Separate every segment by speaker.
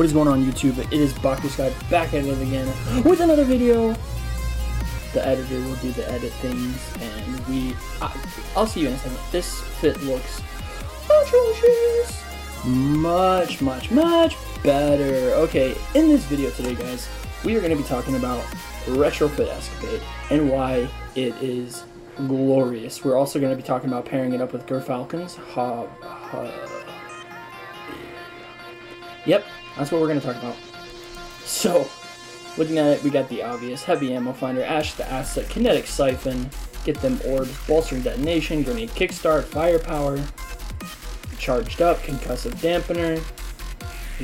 Speaker 1: What is going on YouTube? It is Bakuskye back at it again with another video. The editor will do the edit things and we... I, I'll see you in a second. This fit looks atrocious. Much, much, much better. Okay, in this video today guys, we are going to be talking about Retrofit Escapade and why it is glorious. We're also going to be talking about pairing it up with Gyrfalcon's ha, ha, Yep, that's what we're going to talk about. So, looking at it, we got the obvious heavy ammo finder, Ashes to Assets, kinetic siphon, get them orbs, bolstering detonation, grenade kickstart, firepower, charged up, concussive dampener,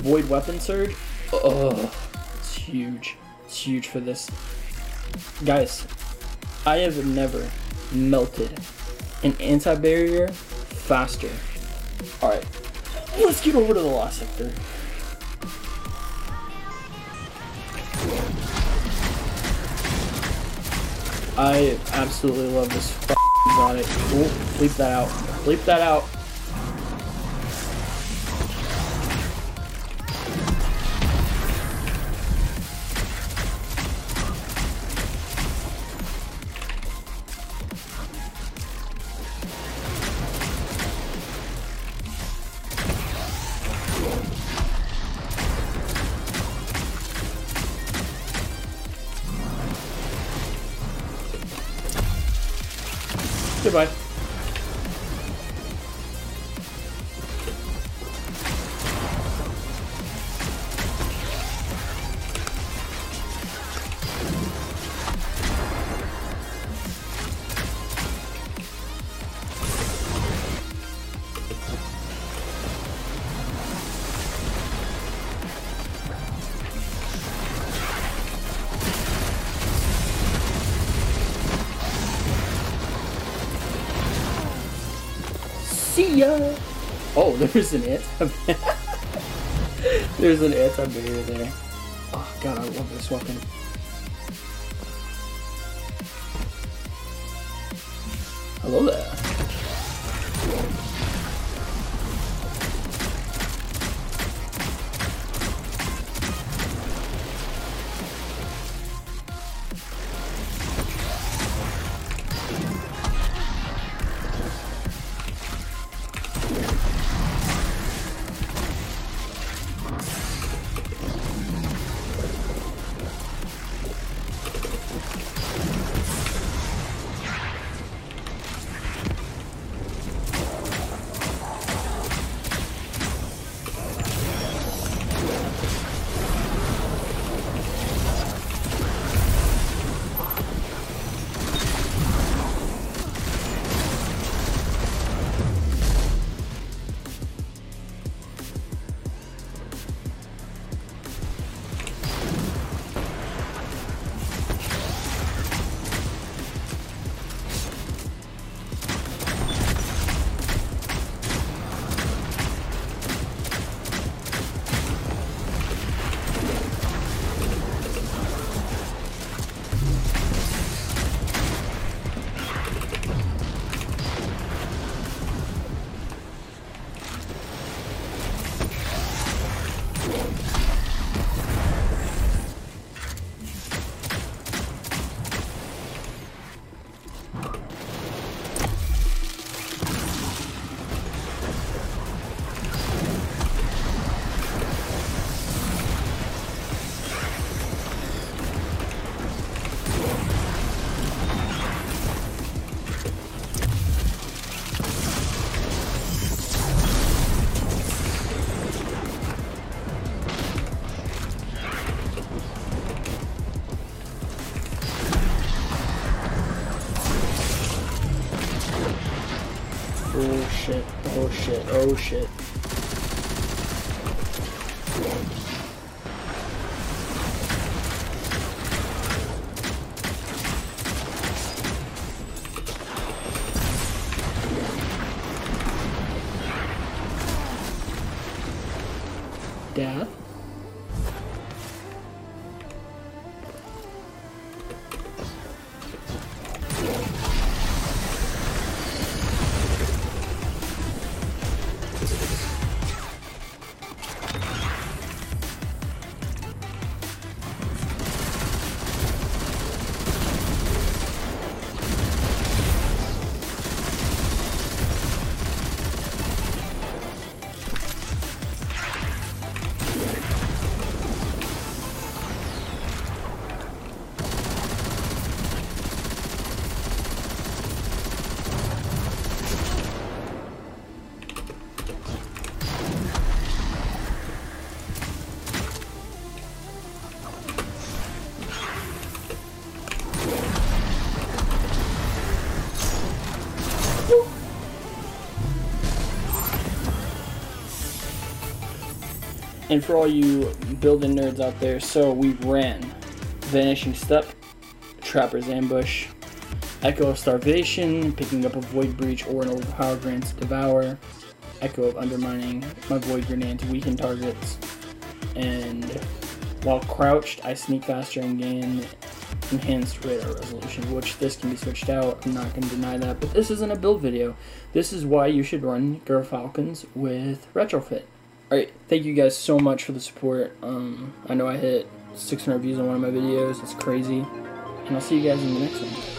Speaker 1: void weapon surge. Oh, it's huge. It's huge for this. Guys, I have never melted an anti-barrier faster. Alright, let's get over to the last sector. I absolutely love this exotic. Oh, bleep that out. Bleep that out. Goodbye. See ya! Oh, there's an anti There's an anti-barrier there. Oh god, I love this weapon. Hello there. Oh shit, oh shit, oh shit. Dad? And for all you building nerds out there, so we ran Vanishing Step, Trapper's Ambush, Echo of Starvation, picking up a Void Breach or an Orb of Power Grant to Devour, Echo of Undermining, my Void Grenade to weaken targets, and while crouched, I sneak faster and gain enhanced radar resolution, which this can be switched out. I'm not going to deny that, but this isn't a build video. This is why you should run Gyrfalcons with Retrofit. Alright, thank you guys so much for the support. Um, I know I hit 600 views on one of my videos. It's crazy. And I'll see you guys in the next one.